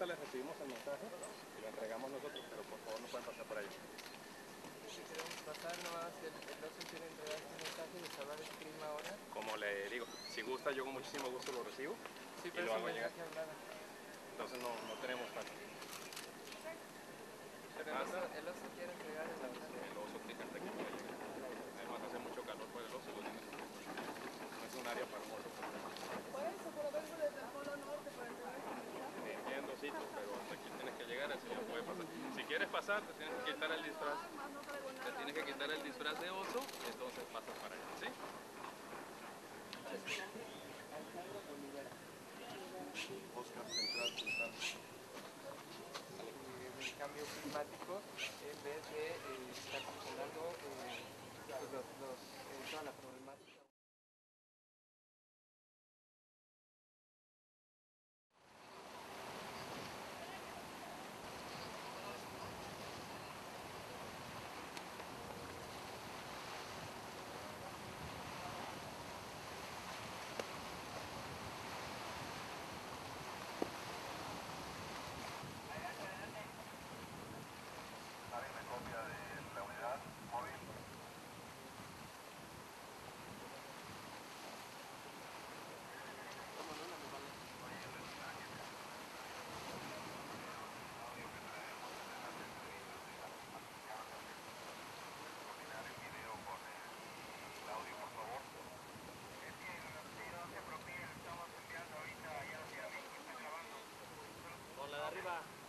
ahorita les recibimos el mensaje y lo entregamos nosotros, pero por favor no pueden pasar por ahí. Si queremos pasar nomás, el, el docente tiene que entregar este mensaje y salvar el clima ahora. Como le digo, si gusta yo con muchísimo gusto lo recibo sí, pero y hago llegar. Entonces no, tenemos tanto. Pero el oso, el quiere entregar el mensaje. El oso quiere entregar. Pasar, te tienes que quitar el disfraz. Te tienes que quitar el disfraz de oso y entonces pasas para allá, ¿sí? Oscar Central Sultán. el cambio climático en vez de arriba.